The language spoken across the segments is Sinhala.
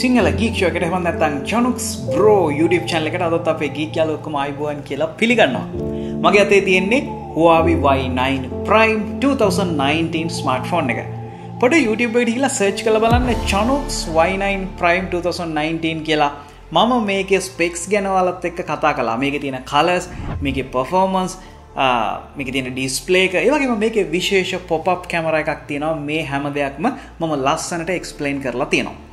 සිංහල ගීක්ෂයකට හම නැතන් චනුක්ස් බ්‍රෝ YouTube චැනල එකට අදත් අපේ ගීකයාල ඔක්කම අයිබුවන් කියලා පිළිගන්නවා. මගේ අතේ තියෙන්නේ Huawei Y9 prime 2019 smart phone එක. පොට YouTube හිලා සර්ච් කළ බලන්න චනුක්ස් Y9 ප්‍රයිම් 2019 කියලා. මම මේක ස්පෙක්ස් ගැනවලත් එක්ක කතා කලා මේක තියෙන කලස් මේක පොෆෝමන්ස් මේක තියෙන ඩිස්පලේක ඒවගේම මේක විශේෂ පොප් කැමර එකක් තියෙනවා. මේ හැම දෙයක්ම මම ලස්සනට එක්ස්පලේන් කරලා තියෙනවා.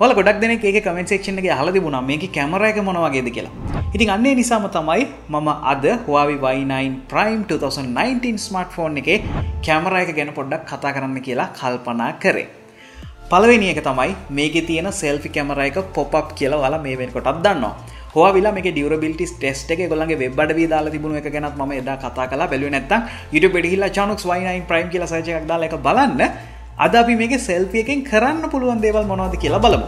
වල ගොඩක් දෙන ඒ කමෙන්ට සේක්ෂන එක හල තිබුණා. මේක කැමරයක මොනවගේද කියලා. ඉතින් අන්නේ නිසාම තමයි මම අද Huawei Y9 prime 2019 smart phone එකේ කැමරයක ගැන පොඩ්ඩක් කතා කරන්න කියලා කල්පනා කරේ. පලවෙනි එක තමයි මේක තියෙන සෙල්ෆි කැමර එක පොප් කියලා වල මේ වෙනකොටත් දන්නවා. හවා මේ ඩියරබිලිටිස් ටෙස්ට එක ගොලගේ වෙබ්බඩ දාලා තිබුණ එක ගැනත් ම එදා කතා කලා බැලුව නැත්තම් යුට පෙඩිහිලා චනුක් වයිනයින් ප්‍රයිම් කියලා සචයක් දාල එක බලන්න. අද අපි මේක සෙල්පිය එකෙන් කරන්න පුළුවන් දේවල් මොනවද කියලා බලමු.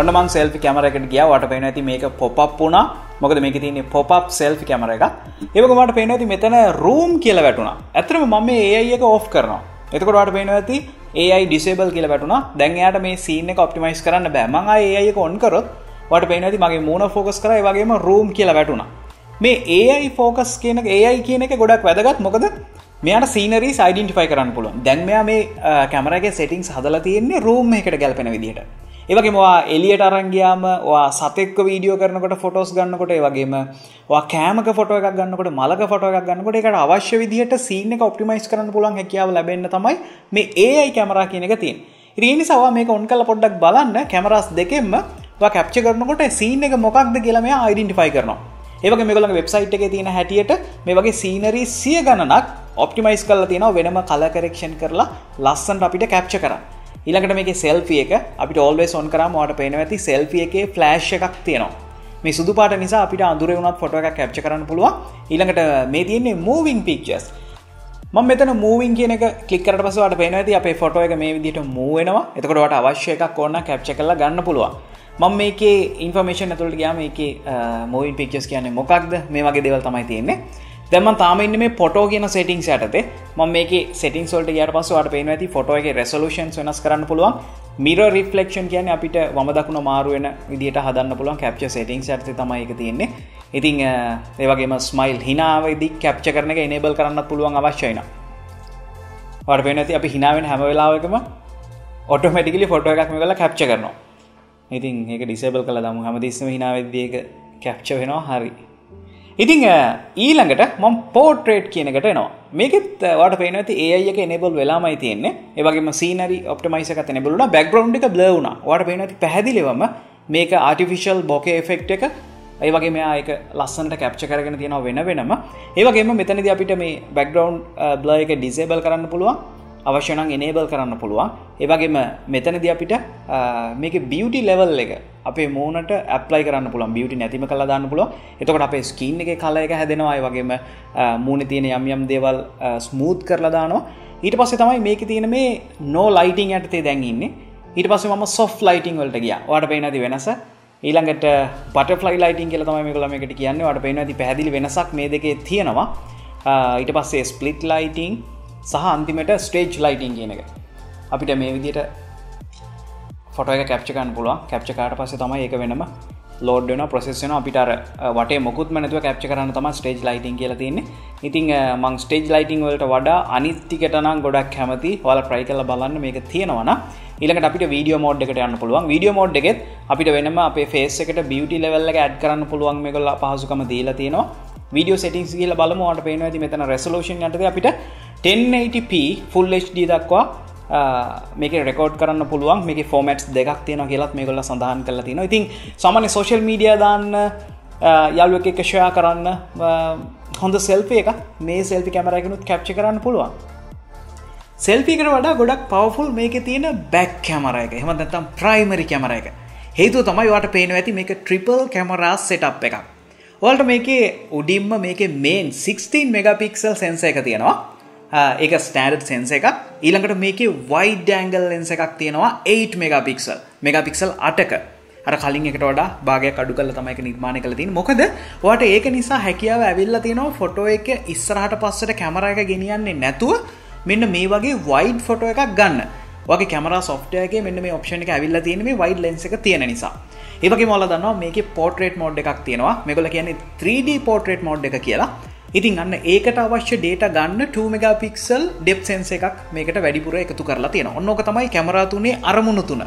ඔන්නමන් සෙල්ි කැමරකට ගිය. වට පේන ඇති මේක පොප් වුණා. මොකද මේක තියන්නේ පොප් සෙල්ි කැමර එක ඒකමට පේන ඇති මෙතන රූම් කියල වැටුණ. ඇතරම මම ඒ එක ඔෆ් කරනවා. එතකොට වට පේන ඇති ඒයි ඩිසේබල් කියල වැටුණ. දැන්යාට මේ සීන එක ඔප්ටිමයිස් කරන්න බෑමං ඒයි කොන්කරොත් වට පේනති මගේ මූුණ ෆෝකස් කර වගේම රූම් කියල වැටුණ. මේ ඒයි ෆෝකස් කියන ඒයි කියන එක ගොඩක් වැදගත්. මොකද මෙයාට සීනරී සයිඩන්ටිෆයි කරන්න පුළුවන්. දැන්මයා මේ කැමරගේ සෙටිංස් හදල තියෙන්නේ රූම් එකට ගැල්පෙන විදිහට. ඒවගේමවා එලියට අරංගයාම සතෙක් වීඩියෝ කරනකොට ෆොටෝස් ගන්නකොට වගේම කෑමක ෆොට එකක් ගන්නකොට මලක ෆොට එකක් ගන්නකොට එකට අවශ්‍ය විදිහට සීන එක ඔප්ටිමයිස් කරන්න පුලන් හැකියාව ලැබෙන්න්න තමයි මේ ඒයි කැමරා කියන එක තින් රීනි සවා මේක ඔන් කල පොඩ්ඩක් බලන්න. කැමරස් දෙකෙම කැප්ච කරනකොට සීන එක මොකක්ද කියලම අයිඩන්ටිෆයි කරනවා. ඒවගේ මෙගල වෙබ්සයිට් එක තියෙන හැටියට මේ වගේ සීනරී සිය ගණනක් ඔප්ටිමයිස් කල තියෙන වෙනම කල කරෙක්ෂන් කරලා ලස්සන්ට අපිට කැප්ච කරන්න. ඊළඟට මේක සෙල්ෆිය එක. අපිට ඔල්වේ සොන් කරම ට පේන ඇති සෙල්ෆිය එක ෆලෑශ් එකක් තියෙනවා. මේ සුදු පාට නිසා අපිට අඳුර වුණත් ෆොට එක කැප්ච කරන්න පුළුවන්. ඊළඟට මේ තියන්නේ මූවිං පික්චස් ම මෙතන මූවින් කියන කලිකට පසවට පේන ඇති අපේ ෆොට එක මේ විදිට මූවෙනවා එතකොටට අවශ්‍ය එකක් ඕන්න කැප්ච කරලා ගන්න පුළුවන්. මං මේක ඉන්ෆර්මේෂන් ඇතුළට ගයාම එක මෝවින් පික්චස් කියන්නේ මොකක්ද? මේ වගේ දෙවල් තමයි තියෙන්නේ. දැම තාමන්න මේ පොටෝ කියන සෙටිං ඇතේ ම මේක සෙටින් සොල්ට යට පසුවට පේන ඇති ෆොටෝ එක රෙසලූෂන් වෙනස් කරන්න පුළුවන්. මිර රිෆලෙක්ෂන් කියන අපිට වම දකුණ මාරුවෙන විදිට හදන්න පුළුවන් කැප්ච සෙටිං ඇත තමයි එක තියෙන්නේ. ඉතිං ඒවගේම ස්මයිල් හිනාවදි කැප්ච කරන එක එනේබල් කරන්න පුළුවන් අවශ්‍යයින වට පේනති අපි හිනාවෙන් හැම වෙලාවකම ඔටමටිකලි ෆොටෝ එකක් මේ කලා කැප්ච කරනවා. ඉතින් ඒක ඩිසේබල් කළ දම හමතිස්සම හිනාවදදියක කැප්ච වෙනවා. හරි. ඉතිං ඊළඟට මම් පෝට්‍රේට් කියනකට නවා මේකත් වට පේන ඇති ඒයක එනෙබල් වෙලාමයි තියන්නේ. ඒවගේ සීනරි ඔප්ටමයිසක නෙබලුන බැක්ග්‍රවන්් එක බ්ලවුණ වට පේන ඇති පැදිලිවම මේක ආටිෆිශල් බොක එෆෙක්් එක ඒවගේ මේක ලස්සන්ට කැප්ච කරගෙන තියෙනවා වෙන වෙනම. ඒවගේම මෙතනද අපිට මේ බැක්ග්‍රවන්් බ්ල එක ඩිසේබල් කරන්න පුළුවන්. අවශ්‍යනං එනේබල් කරන්න පුළුවන්. ඒවගේම මෙතනද අපිට මේක බියටි ලෙවල් එක අපේ මූනට ඇප්ලයි කරන්න පුළන් බියටි නැතිම කලා දාන්න පුළුව එතකොට අපේ ස්කීන් එක කල එක හැදෙනවා. වගේම මූුණ තියෙන යම් යම් දේවල් ස්මූත් කරලා දානවා. ඊට පස්සේ තමයි මේක තියෙන මේ නෝ ලයිටිං ඇටතේ දැන්ඉන්නේ ඊට පස්සේ ම සොෆ් ලයිටිං වලට ගිය. වට පේනති වෙනස. ඊළඟට පටෆලයි ලයිටින් කියල තමයි කළ එකට කියන්නේ. වට පේන ඇති පැදිලි වෙනසක් මේ දෙකේ තියෙනවා. ඊට පස්සේ ස්පලිට් ලයිටිං සහ අන්තිමට ස්ටේජ් ලයිටිං කියන එක. අපිට මේ විදියට ෆොට එක කැප්චකන් පුළුව කැප්චකාට පස තමයි එක වෙනම ලෝඩ්න ප්‍රසෙස්සන අපිට වට මුකුත් මනතුව කැප්ච කරන්න තම ස්ටේජ් ලයිටින් කියල තින්නේ ඉතින් මං ස්ටේජ් ලයිටිං වලට වඩා අනිත්තිකටනම් ගොඩක් කැමති. වල ප්‍රයි කල බලන්න මේක තියෙනවන ඉලකට අපිට වීඩියෝ මෝඩ් එකට යන්න පුළුවන්. වීඩියෝ මෝඩ් එකෙත් අපිට වෙනම අපේ ෆේස් එකට බියටි ලෙවල්ල ඇඩ් කරන්න පුළුවන් මේ කොල්ල පහසුකම දීලා තියෙනවා. වීඩියෝ සෙටිංස් කියල බලමට පේන ඇති මෙතන රෙසලෝෂන් යටද අපිට 1080p ෆුල් HD දක්වා මේක රෙකෝඩ් කරන්න පුළුවන්. මේක ෆෝමටස් දෙකක් තියෙන කියලත් මේ කොල්ල සඳහන් කල තින ඉතින් සමන සෝශල් මීඩිය දාන්න යාලුව එක ෂයා කරන්න හොඳ සෙල්පේ එක මේ සෙල්පි කැමරයකනුත් කැප්ච කරන්න පුළුවන්. සෙල්පිකට වඩා ගොඩක් පවෆුල් මේක තියෙන බැක් කැමර එක. හෙම නැතම් ප්‍රයිමරි කැමර එක. හේතු තමයි වට පේන ඇති මේක ට්‍රිපල් කැමරා සෙටප් එකක්. ඔල්ට මේක උඩින්ම මේක මේන් 16 මෙගපික්සල් සෙන්ස එක තියෙනවා. ඒක ස්ටෑඩ් සෙන්ස එකක් ඊළඟට මේක වයිඩ ඩැංගල් ලෙන්ස එකක් තියෙනවා 8 මෙගපික්සල් මෙගපික්සල් අටක අර කලින් එකට වඩා භාගයක් අඩු කළ තමයි ඒක නිර්මාණය කළ තියෙන්නේ. මොකද ඔයාට ඒක නිසා හැකියාව ඇවිල්ලා තියෙනවා ෆොටෝ එක ඉස්සරහට පස්සට කැමරා එක ගෙනියන්නේ නැතුව මෙන්න මේ වගේ වයිඩ් ෆොටෝ එකක් ගන්න. වගේ කැමරා සොෆ්ටයගේ මෙන්න මේ ඔප්ෂන් එක ඇවිල්ලා තියෙන මේ වයිඩ් ලෙන්ස් එක තියෙන නිසා. ඒ වගේ මොල්ල දන්නවා මේකේ පෝර්ට්‍රේට් මෝඩ් එකක් තියෙනවා. මේගොල්ලෝ කියන්නේ 3D පෝර්ට්‍රේට් මෝඩ් එක කියලා. ඉතින් අන්න ඒකට අවශ්‍ය ඩේට ගන්න 2 මෙගාපික්සල් ඩෙප් සෙන්ස එකක් මේකට වැඩිපුර එකතු කරලා තියෙන ඔන්නෝක තමයි කැමරාතුනේ අරමුණු තුන.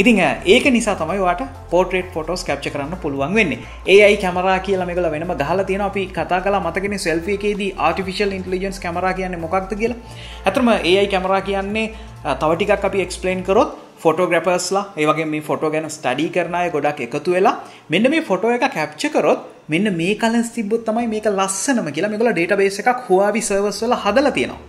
ඉතින් ඒක නිසා තමයි වාට පෝට්‍රේට් ෆොටෝස් කැප්ච කරන්න පුළුවන් වෙන්නේ. ඒ අයි කැමරා කියලා මේකල වෙනම ගහල තියෙන අපි කතා කලා මතගෙන සෙල්ෆිකේදී ආටිෆිශල් ඉන්ටලිජන්ස් කැමරා කියන්නේ මොකක්ද කියලා. ඇතරම ඒ අයි කැමරා කියන්නේ තවටිකක් අපි එක්ස්පලේන් කරොත් ෆොටෝග්‍රපර්ස්ලා ඒවගේ මේ ෆොටෝ ගැන ස්ටඩී කරනය ගොඩක් එකතු වෙලා මෙන්න මේ ෆොටෝ එක කැප්ච කරොත් මෙන්න මේ කලස් තිබ්බොත් තමයි මේක ලස්සනම කියලා මේකල ඩේට බේස එකක් හවාවි සර්වස් වල හදලා තියෙනවා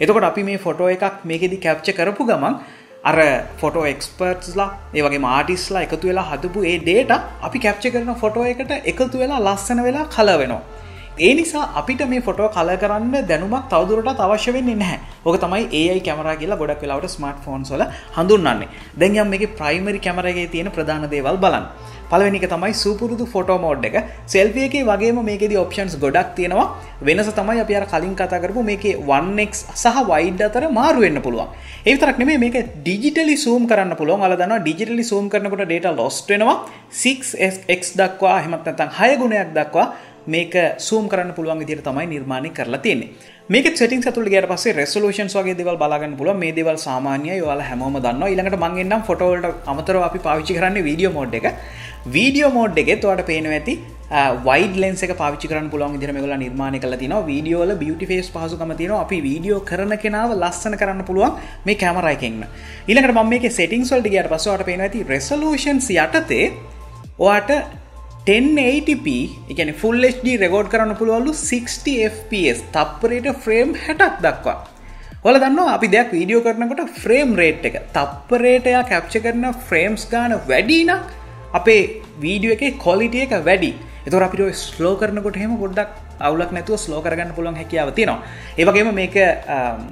එතකොට අපි මේ ෆොටෝ එකක් මේකෙදි කැප්ච කරපු ගමන් අර ෆොටෝ එක්ස්පර්ට්ස්ලා ඒවගේ මාටිස්ලා එකතු වෙලා හදපු ඒ ඩේට අපි කැප්ච කරන ෆොටෝ එකට එකතු වෙලා ලස්සන වෙලා කල වෙනවා. ඒ නිසා අපිට මේ ෆොටෝ කල කරන්න දැනුමක් තවදුරට අවශ්‍ය වෙන්නේ නැහැ. ඕක තමයි ඒයි කැමරා කියලා ගොඩක් වෙලාවට ස්මර්ට් ෆෝන්ස් වල හඳුන්වන්නේ. දැන් යම් මේකේ ප්‍රයිමරි කැමරාවේ තියෙන ප්‍රධාන දේවල් බලන්න. පළවෙනි එක තමයි සුපුරුදු ෆොටෝ මෝඩ් එක. සෙල්ෆි එකේ වගේම මේකෙදි ඔප්ෂන්ස් ගොඩක් තියෙනවා. වෙනස තමයි අපි අර කලින් කතා කරපු මේකේ 1x සහ වයිඩ් අතර මාරු වෙන්න පුළුවන්. ඒ විතරක් නෙමෙයි මේක ඩිජිටලි zoom කරන්න පුළුවන්. ඔයාලා දන්නවා ඩිජිටලි zoom කරනකොට data lost වෙනවා. 6x දක්වා එහෙමත් නැත්නම් 6 ගුණයක් දක්වා මේක සූම් කරන්න පුළුවන් විදිහට තමයි නිර්මාණය කරලා තියෙන්නේ. මේක සෙටින් ඇතුළට ගියට පස්සේ රෙසලූෂන්ස් වගේ දේවල් බලාගන්න පුළුවන්. මේ දේවල් සාමාන්‍යයි ඔයාලා හැමෝම දන්නවා. ඊළඟට මම එන්නම් ෆොටෝ වලට අමතරව අපි පාවිච්චි කරන්නේ වීඩියෝ මෝඩ් එක. වීඩියෝ මෝඩ් එකෙත් ඔයාලට පේනවා ඇති වයිඩ ලෙන්ස එක පාවිච්චි කරන්න පුළුවන් විදිහට මේගොල්ලෝ නිර්මාණය කරලා තිනවා. වීඩියෝ වල බියුටි ෆේස් පහසුකම තියෙනවා. අපි වීඩියෝ කරන කෙනාව ලස්සන කරන්න පුළුවන් මේ කැමරා එකෙන් ඊළඟට මම මේකේ සෙටින්ග්ස් වලට ගියාට පස්සේ ඔයාලට පේනවා ඇති රෙසලූෂන්ස් යටතේ ඔයාට 1080p එකන ෆුල් HD රෙකෝඩ් කරන්න පුළුවන්ලු 60 fps තප්පරයට ෆ්‍රේම් හැටක් දක්වා. ඔල දන්න අපි දෙයක් වීඩියෝ කරනකොට ෆ්‍රේම් රේට් එක. තප්පරේටයා කැප්ච කරන ෆ්‍රේම්ස් ගාන වැඩීනක් අපේ වීඩියෝ එක කොලිටිය එක වැඩි. එතුර අපිට ස්ලෝ කරනකොට හෙම ගොඩක් අවුලක් නැතුව ස්ලෝ කරගන්න පුළුවන් හැකියාව තියෙනවා. ඒවගේම මේක um,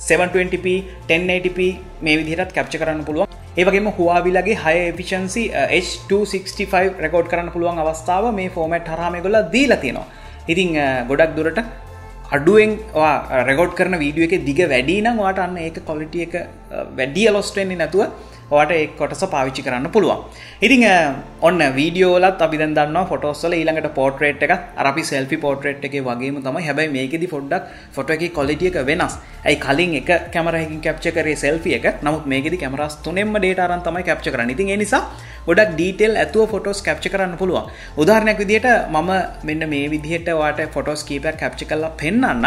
720p 1080p මේ විදිහට කැප්ච කරන්න පුළුවන්. ඒවගේම හවාවිලගේ හය එෆිෂන්සි H265 රෙකෝඩ් කරන්න පුළුවන් අවස්ථාව මේ ෆෝමට් හරහම ගොල දීලා තියෙනවා. ඉතිං uh, ගොඩක් දුරට අඩුවෙන් රෙකෝඩ් කරන වීඩියෝ එක දිග වැඩි නම් වාට අන්න ඒක කොලිටිය එක වැඩිය ලොස්ටෙන්නේ නැතුව වට ඒ කොටස පාවිච්චි කරන්න පුළුවන්. ඉතිං ඔන්න වීඩියෝලත් අපි දන්න ෆොටෝස්සල ඊළඟට පෝට්‍රේට් එක අරපි සෙල්ෆි පෝට්‍රේට් එක වගේම තමයි. හැබයි මේකෙදි ෆොඩ්ඩක් ෆොට එක කොලිටිය එක වෙනස්. ඇයි කලින් එක කැමරහකින් කැප්ච කරේ සෙල්ෆිය එක? නමුත් මේකෙදි කැමරස් තුනෙම ඩේටරන් තමයි කැප්ච කරන්න. ඉතින් නිසා ගොඩක් ඩීටෙල් ඇතුව ෆොටෝස් කැප්ච කරන්න පුළුවන්. උදාහරණයක් විදිහට මම මෙන්න මේ විදිහට වාට ෆොටෝස් කීපයක් කැප්ච කරලා පෙන්න්න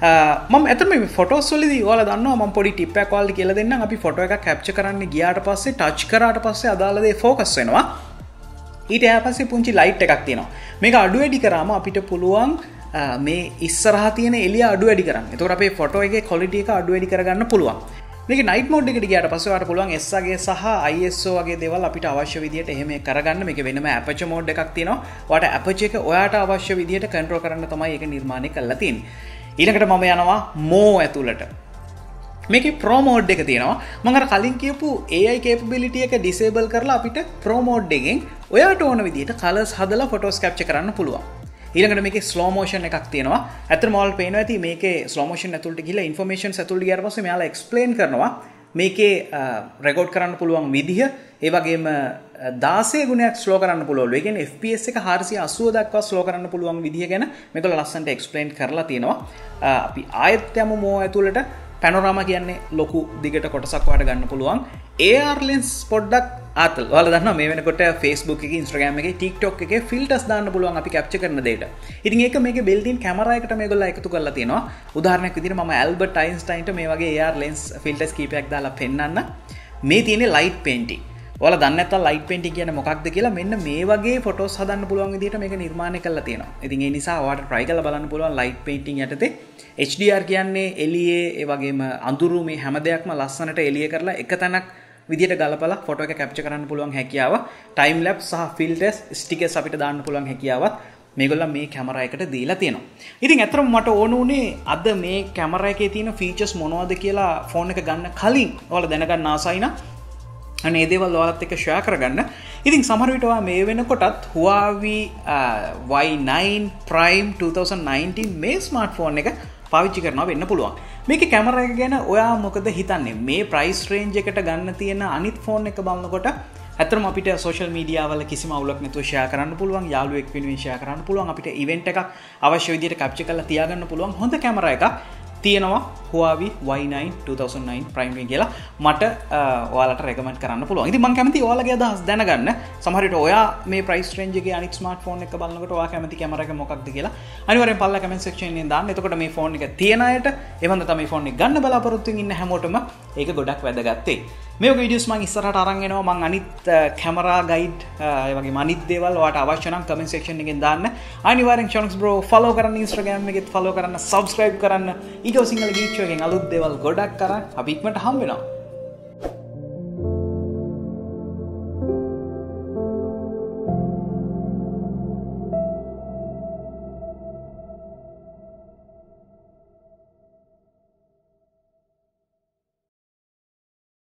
ම ඇතම ෆොටෝස්වලද වාල දන්න ම පොඩි ටිප්පක් වාල්ලි කියල දෙන්න අපි ෆොට එක කැප්ච කරන්න ගියාට පස්සේ ටච් කරට පස්සේ අදාලදේ ෆෝකස් වෙනවා. ඊට පස්සේ පුංචි ලයිට් එකක් තියෙනවා. මේක අඩු වැඩි කරාම අපිට පුළුවන් මේ ඉස්සරහ තියන එලිය අඩු වැඩි කරන්න. තොර අපේ ෆොටෝ එක කොලිටිය එක අඩු වැඩි කරගන්න පුළුවන්. මේක නයිට මෝඩ් එකට ගියට පස්සවට පුළුවන් එස්සගේ සහ අයිස්ෝ වගේ දෙවල් අපිට අවශ්‍ය විදියට එහෙම කරගන්න. මේක වෙනම අපච මෝඩ් එකක් තියෙනවා. වට අපච එක ඔයාට අවශ්‍ය විදියට කන්ට්‍රෝ කරන්න තමයි එක නිර්මාණය කල්ලතින් ඊළඟට මම යනවා මෝ ඇතුළට. මේක ප්‍රෝමෝඩ් එක තියෙනවා. මඟර කලින් කියපු ඒයි කේපබිලිටිය එක ඩිසේබල් කරලා අපිට ප්‍රෝමෝඩ් එකෙන් ඔයාට ඕන විදිට කලස් හදලා ෆොටෝස් කප්ච කරන්න පුළුවන්. ඊළඟට මේක ස්ලෝමෝෂන් එකක් තියෙනවා. ඇත මල් පේන ඇති මේක ස්ලෝමෝෂන් ඇතුළට කියලා ඉන්ෆර්මේෂන් ඇතුළට ගරපස යාලා එක්ස්පලේන් කරනවා මේකේ රෙකෝඩ් කරන්න පුළුවන් විදිහ ඒවගේම දාසේ ගුණයක් ස්ලෝ කරන්න පුළුවන් එකෙන් FPS එක 480 දක්වා ස්ලෝ කරන්න පුළුවන් විදිහ ගැන මේකල ලස්සන්ට එක්ස්ප්ලেইন කරලා තියෙනවා. අපි ආයෙත් යමු මෝ ඇතුළට. පැනොරාම කියන්නේ ලොකු දිගට කොටසක් වාට ගන්න පුළුවන්. ඒර්ලෙන්ස් පොඩ්ඩක් ආතල්. වල දන්න මේ වෙනකොට ෆස්බුක් එක ඉස්ට්‍රගම එක ටික්ටොක් එක ෆිල්ටස් දාන්න පුළුවන් අපි කැප්ච කරන දේට. ඉතින් ඒක මේ බෙල්ඩින් කැමරයකට මේ ගොල්ල එකතු කරලා තියෙනවා. උදාහරණයක් විදිහට මම ඇල්බර්ට් අයින්ස්ටයින්ට මේ වගේ ඒර්ලෙන්ස් ෆිල්ටස් කීපයක් දාලා පෙන්වන්න මේ තියෙන ලයිට් පේන්ටිං ඔල දන්නත ලයිට පෙන්ටි කියන මොක්ද කියලා මෙන්න මේ වගේ ෆොටෝ සදන්න පුළුවන් විදිට මේ නිර්මාණය කල තියෙන ඉතින් නිසා වාට ට්‍රයි කල බලන්න පුළුවන් ලයිට් පේටිං යටතේ HDR කියන්නේ එලියේ ඒවගේම අඳුරු මේ හැම දෙයක්ම ලස්සනට එලිය කරලා එක තැනක් විදිට ගලපල ෆොට එක කැප්ච කරන්න පුළුවන් හැකියාව ටයිම් ලබ් සහ ෆිල්ටස් ස්ටිකස් අපිට දාන්න පුළුවන් හැකියාවත් මේගොල්ල මේ කැමර එකට දීලා තියෙනවා. ඉතින් ඇතරම් මට ඕනුනේ අද මේ කැමර එක තියෙන ෆීචස් මොනවාද කියලා ෆෝන් එක ගන්න කලින් ඔල දැනගන්න ආසයින අන ඒදේවල් ඔලත් එක ශයා කරගන්න. ඉතින් සමරවිටවා මේ වෙනකොටත් හවාවී Y9 ප්‍රයිම් 2019 මේ ස්මර්ට ෆෝන් එක පාවිච්චි කරනවා වෙන්න පුළුවන්. මේක කැමර එක ගැන ඔයා මොකද හිතන්නේ? මේ ප්‍රයිස් රේන්ජ එකට ගන්න තියෙන අනිත් ෆෝන් එක බලන්නකොට ඇතරම අපිට සෝශල් මීඩියාවල කිසි මවලක් නතු ෂය කරන්න පුළුවන් යාලුවෙක් පිනිශය කරන්න පුළුවන් අපිට ඉවෙන්ට එක අවශ්‍ය විදියට කප්චි කල තියාගන්න පුළුවන් හොඳ කැමර එක තියෙනවා. හවාවි Y9 2009 ප්‍රයිම්ෙන් කියලා. මට වාලට රෙකමට කරන්න පුළුව ඉති මං කැමති ඕලගේ දහස් දැනගන්න. සමහට ඔයා මේ ප්‍රයිස් රේන්ජගේ අනික් ස්මට ෆෝන් එක බලන්නට වා කැමති කැමරක මොක්ද කියලා. අනිවර පල්ල කමෙන් සක්ෂන් දාන්න. එතකොට මේ ෆෝන් එක තියෙනයට එවන්න තම ෆෝන් ගන්න බලාපොරොත්තු ඉන්න හැමෝටම ඒක ගොඩක් වැදගත්තේ මේ විඩියස් මං ඉස්සරට අරන්ගෙනවා මං අනිත් කැමරා ගයිඩ් වගේ මනිත් දේවල් වට අවශ්‍යනම් කමෙන් සේක්ෂන් එකෙන් දාන්න. අනිවාරෙන් ශොන්ස් බ්‍රෝ ෆලෝ කරන්න ඉස්ට්‍රගෑම් එකෙත් ෆලෝ කරන්න සබස්ක්‍රයිබ් කරන්න. ඊට සිංහල ගීච්චෝගෙන් අලුත් දෙවල් ගොඩක් කර අපික්මට හම්බෙනවා